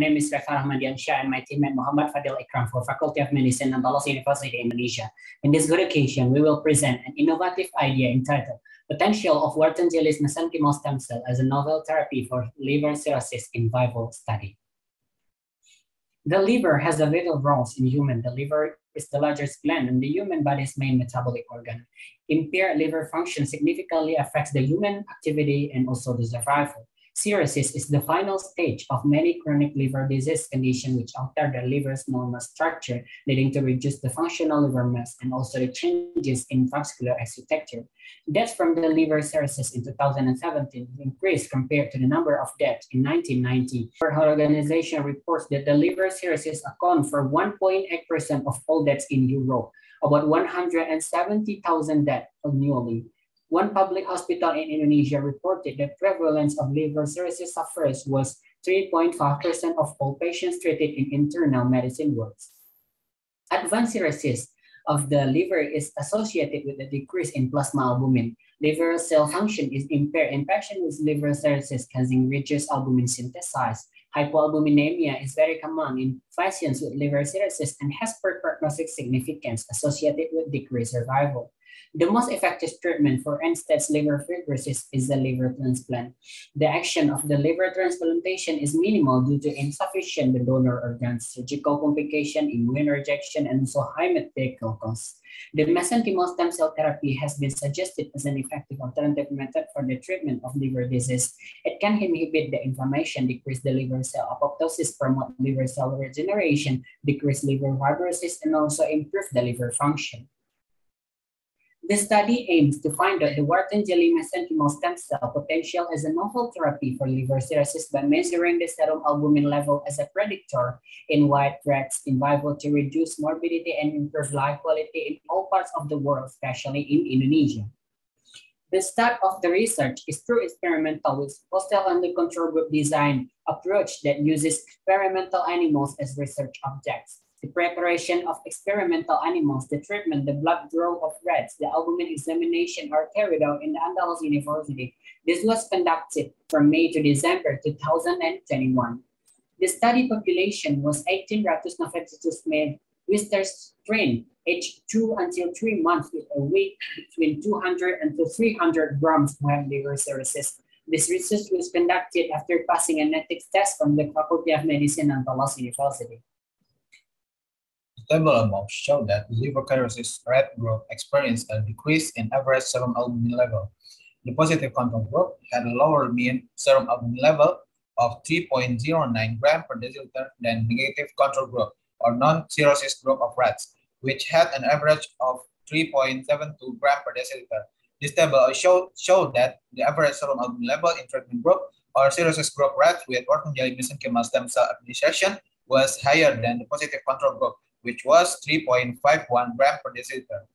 name is Refa Rahmaddiansyah and my teammate Muhammad Fadhel Ikram for Faculty of Medicine Andalas University in Indonesia. In this good occasion, we will present an innovative idea entitled Potential of Wharton's Jelly mesenchymal stem cell as a novel therapy for liver cirrhosis in vivo study. The liver has a vital roles in human. The liver is the largest gland and the human body's main metabolic organ. Impaired liver function significantly affects the human activity and also the survival. Cirrhosis is the final stage of many chronic liver disease conditions which alter the liver's normal structure, leading to reduce the functional liver mass and also the changes in vascular architecture. Deaths from the liver cirrhosis in 2017 increased compared to the number of deaths in 1990. World Organization reports that the liver cirrhosis account for 1.8% of all deaths in Europe, about 170,000 deaths annually. One public hospital in Indonesia reported that prevalence of liver cirrhosis sufferers was 3.5% of all patients treated in internal medicine wards. Advanced cirrhosis of the liver is associated with a decrease in plasma albumin. Liver cell function is impaired in patients with liver cirrhosis causing reduced albumin synthesis. Hypoalbuminemia is very common in patients with liver cirrhosis and has poor prognostic significance associated with decreased survival. The most effective treatment for end-stage liver fibrosis is the liver transplant. The action of the liver transplantation is minimal due to insufficient donor organs, surgical complication, immune rejection, and also high medical costs. The mesenchymal stem cell therapy has been suggested as an effective alternative method for the treatment of liver disease. It can inhibit the inflammation, decrease the liver cell apoptosis, promote liver cell regeneration, decrease liver fibrosis, and also improve the liver function. The study aims to find out the Wharton's Jelly mesenchymal stem cell potential as a novel therapy for liver cirrhosis by measuring the serum albumin level as a predictor in white rats in vivo to reduce morbidity and improve life quality in all parts of the world, especially in Indonesia. The start of the research is through experimental with posttest only control group design approach that uses experimental animals as research objects the preparation of experimental animals, the treatment, the blood draw of rats, the albumin examination are carried out in the Andalas University. This was conducted from May to December 2021. The study population was 18 Rattus norvegicus male Wistar strain, aged 2 until 3 months with a weight between 200 and 300 grams when liver cirrhosis. This research was conducted after passing a ethics test from the Faculty of Medicine at Andalas University table above show that liver cirrhosis rat group experienced a decrease in average serum albumin level. The positive control group had a lower mean serum albumin level of 3.09 gram per deciliter than negative control group or non-cirrhosis group of rats, which had an average of 3.72 gram per deciliter. This table showed, showed that the average serum albumin level in treatment group or cirrhosis group rats with Wharton's Jelly mesenchymal stem cell administration was higher than the positive control group, which was 3.51 gram per deciliter.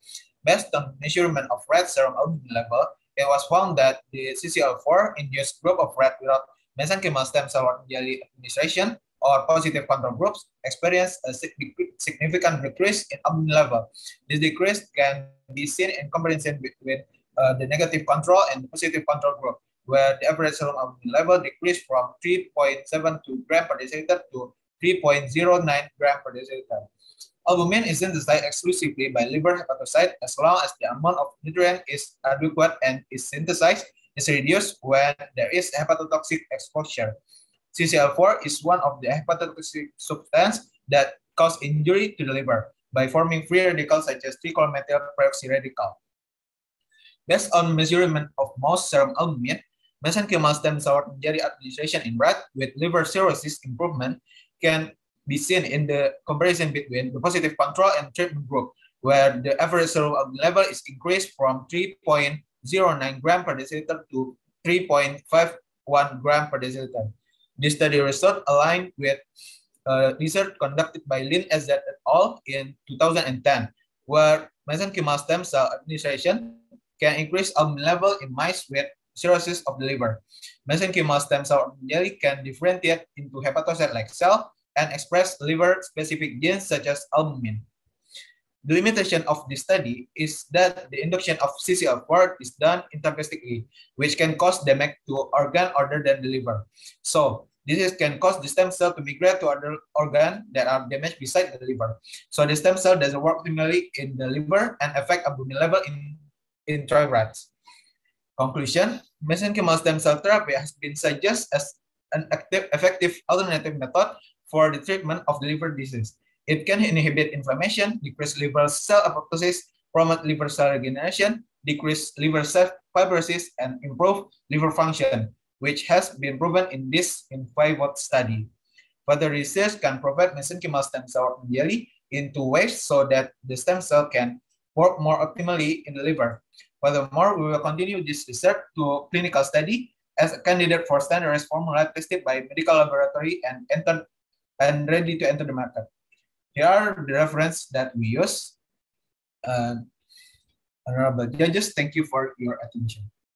Based on measurement of red serum albumin level, it was found that the CCL4 induced group of rat without mesenchymal stem cell jelly administration or positive control groups experienced a significant decrease in albumin level. This decrease can be seen in comparison between uh, the negative control and positive control group, where the average serum albumin level decreased from 3.72 gram per deciliter to 3.09 gram per deciliter. Albumin is then synthesized exclusively by liver hepatocyte as long as the amount of nutrient is adequate and is synthesized is reduced when there is hepatotoxic exposure. CCL4 is one of the hepatotoxic substances that cause injury to the liver by forming free radicals such as trichloromethyl peroxy radical. Based on measurement of most serum albumin, mesenchymal stem cell jelly administration in rat with liver cirrhosis improvement can be seen in the comparison between the positive control and treatment group, where the average serum level is increased from 3.09 gram per deciliter to 3.51 gram per deciliter. This study result aligned with uh, research conducted by Lin SZ et al. in 2010, where mesenchymal stem cell administration can increase albumin level in mice with cirrhosis of the liver. Mesenchymal stem cell jelly can differentiate into hepatocyte-like cell and express liver-specific genes such as albumin. The limitation of this study is that the induction of CCL4 is done intravesically, which can cause damage to organ other than the liver. So, This is, can cause the stem cell to migrate to other organs that are damaged beside the liver. So the stem cell doesn't work optimally in the liver and affect albumin level in, in rats. Conclusion, mesenchymal stem cell therapy has been suggested as an active, effective alternative method for the treatment of the liver disease. It can inhibit inflammation, decrease liver cell apoptosis, promote liver cell regeneration, decrease liver cell fibrosis, and improve liver function, which has been proven in this in vivo study. Further research can provide mesenchymal stem cell jelly into ways so that the stem cell can work more optimally in the liver. Furthermore, we will continue this research to clinical study as a candidate for standardized formula tested by medical laboratory and entered and ready to enter the market. Here are the reference that we use. Uh, honorable judges, thank you for your attention.